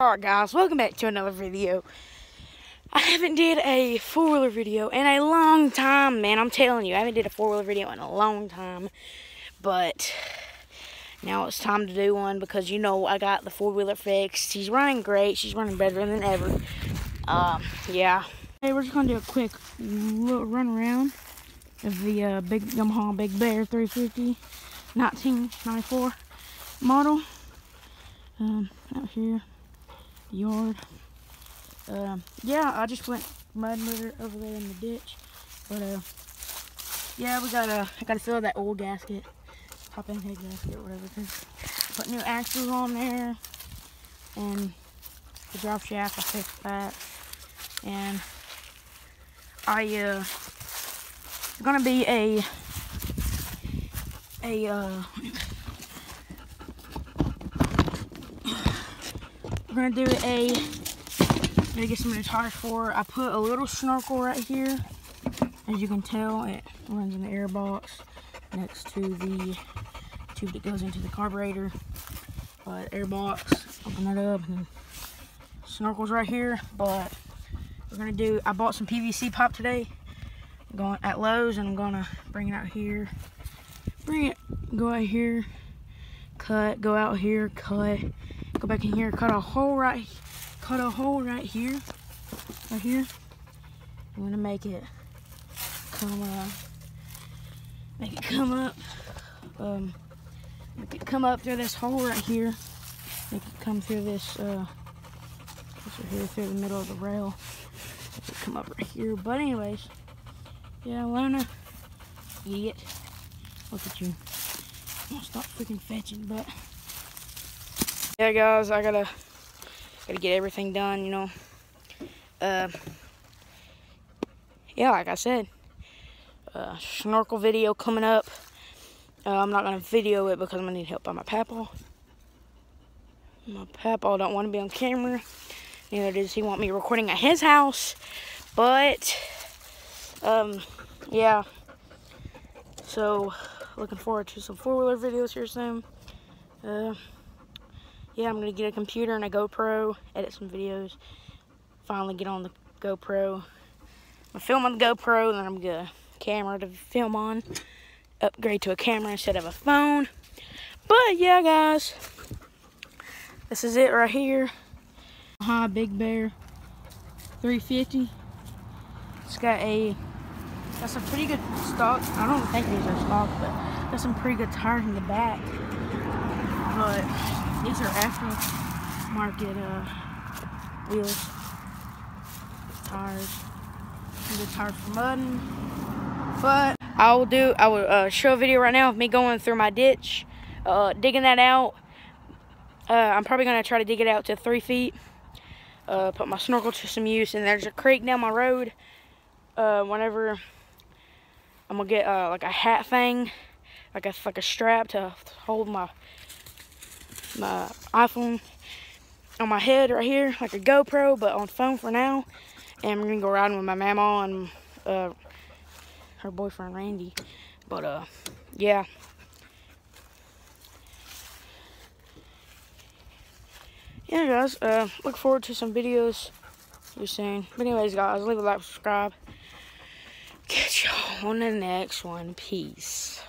Alright guys, welcome back to another video. I haven't did a four-wheeler video in a long time, man. I'm telling you, I haven't did a four-wheeler video in a long time. But now it's time to do one because you know I got the four-wheeler fixed. She's running great. She's running better than ever. Um, yeah. Hey, we're just gonna do a quick little run around of the uh, big Yamaha Big Bear 350 1994 model. Um, out here, yard. Um, yeah, I just went mud motor over there in the ditch. But, uh, yeah, we gotta, I gotta fill that old gasket. Pop in head gasket whatever. Put new axles on there. And the drop shaft, I fixed that. And I, uh, gonna be a, a, uh, gonna do a gonna get some new tires for I put a little snorkel right here. As you can tell, it runs in the air box next to the tube that goes into the carburetor. But air box, open that up and snorkels right here. But we're gonna do, I bought some PVC pipe today. I'm going at Lowe's and I'm gonna bring it out here. Bring it, go out here, cut, go out here, cut, go back in here, cut a hole right cut a hole right here, right here. I'm gonna make it come up, make it come up, um, make it come up through this hole right here. Make it come through this, uh, this here through the middle of the rail. Make it come up right here. But anyways, yeah, Luna, idiot. Look at you. I'll stop freaking fetching, but yeah, guys, I gotta Gotta get everything done, you know. Uh, yeah, like I said, uh, snorkel video coming up. Uh, I'm not gonna video it because I'm gonna need help by my papa. My papa don't want to be on camera. Neither does he want me recording at his house. But, um, yeah. So, looking forward to some four-wheeler videos here soon. Uh, yeah, I'm to get a computer and a GoPro, edit some videos, finally get on the GoPro. I'm film on the GoPro, then I'm to camera to film on, upgrade to a camera instead of a phone. But yeah, guys, this is it right here. Hi, Big Bear 350. It's got a, that's some pretty good stock. I don't think these are stock, but got some pretty good tires in the back. But these are aftermarket uh, wheels, tires, the tires for mudding. But I will do, I will uh, show a video right now of me going through my ditch, uh, digging that out. Uh, I'm probably going to try to dig it out to three feet. Uh, put my snorkel to some use, and there's a creek down my road. Uh, whenever I'm gonna get like a hat thing, like a like a strap to hold my my iPhone on my head right here, like a GoPro, but on phone for now. And we're gonna go riding with my mama and uh, her boyfriend Randy. But uh, yeah. Yeah, guys. Uh, look forward to some videos you're soon. But anyways, guys, leave a like, subscribe. Catch y'all on the next one. Peace.